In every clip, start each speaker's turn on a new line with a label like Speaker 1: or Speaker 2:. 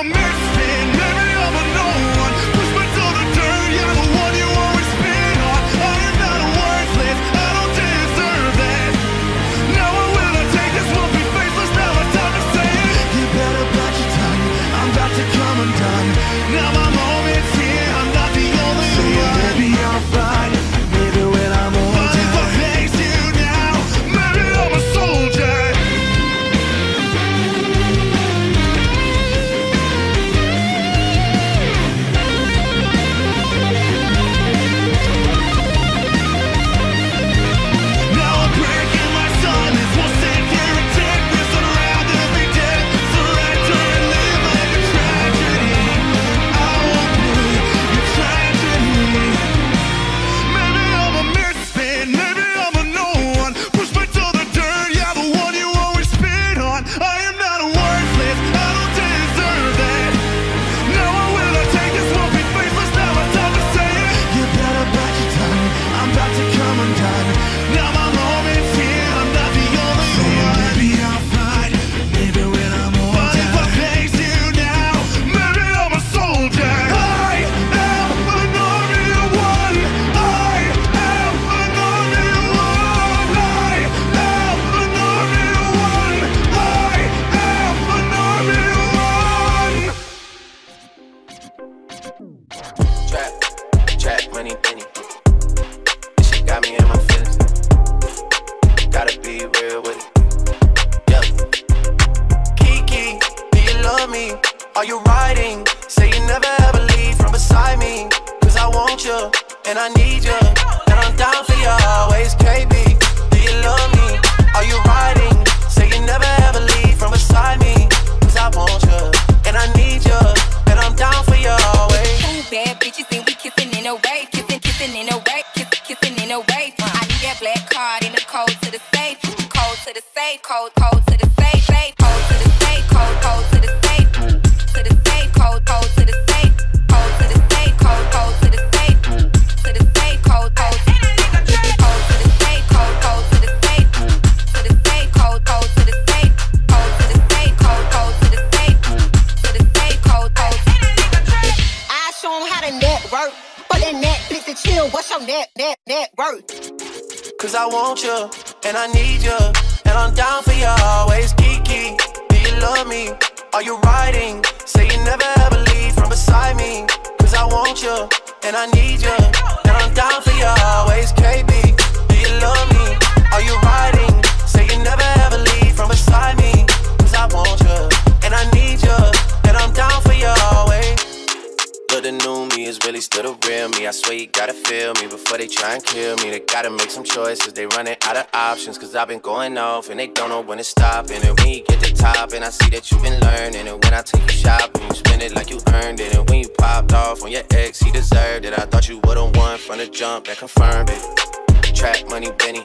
Speaker 1: a mercy. money penny. This shit got me in my feelings. Gotta be real with it. Yeah. Kiki, do you love me? Are you riding? Say you never ever leave from beside me. Cause I want you and I need you.
Speaker 2: Safe, code, code to the safe, safe, code to the safe, code, code to the safe, to the safe, code, code to the safe, code to the safe, code, code to the safe, to the safe, code, code, code to the safe, code, code to the safe, to the safe, code, code to the safe, code to the safe, code, code to the safe, to the safe, code, code.
Speaker 3: I show 'em how to network. But that Netflix and chill, what's your net, net, net worth?
Speaker 1: Cause I want you, and I need you, and I'm down for you always, Kiki. Do you love me? Are you riding? Say you never ever leave from beside me. Cause I want you, and I need you, and I'm down for you always, KB. Do you love me? Are you riding? Say you never ever leave from beside me. Is really still the real me. I swear you gotta feel me before they try and kill me. They gotta make some choices. They running out of options. Cause I've been going off and they don't know when to stop. And when you get the top, and I see that you've been learning. And when I take you shopping, you spend it like you earned it. And when you popped off on your ex, he deserved it. I thought you would've won from the jump that confirmed it. Trap money, Benny.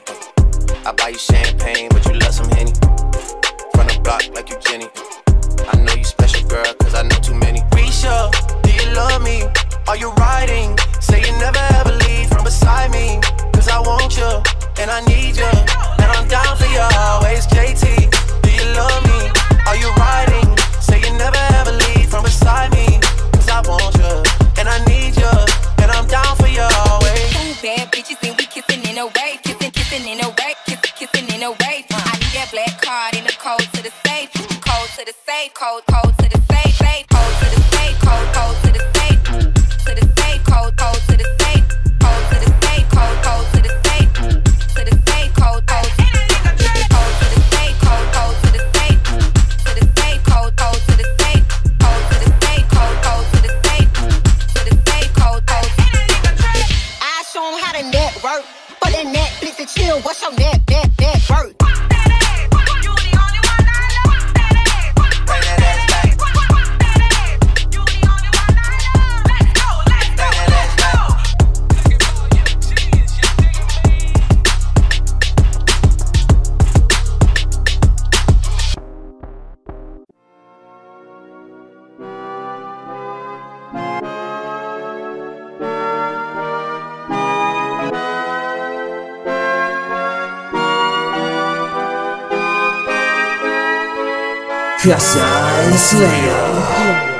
Speaker 1: I buy you champagne, but you love some Henny. From the block like you Jenny. I know you special, girl, Are you riding? Say you never ever leave from beside me. Cause I want you, and I need you. And I'm down for you always, JT. Do you love me? Are you riding? Say you never ever leave from beside me. Cause I want you, and I need you. And I'm down for you always.
Speaker 2: Two bad bitches and we kissing in a Wraith, kissing, kissing in a Wraith, kissing, kissing in a Wraith. I need that black card in the code to the safe, code to the safe, code, code
Speaker 3: chill, what's your net, net,
Speaker 4: Gracias, Slayer.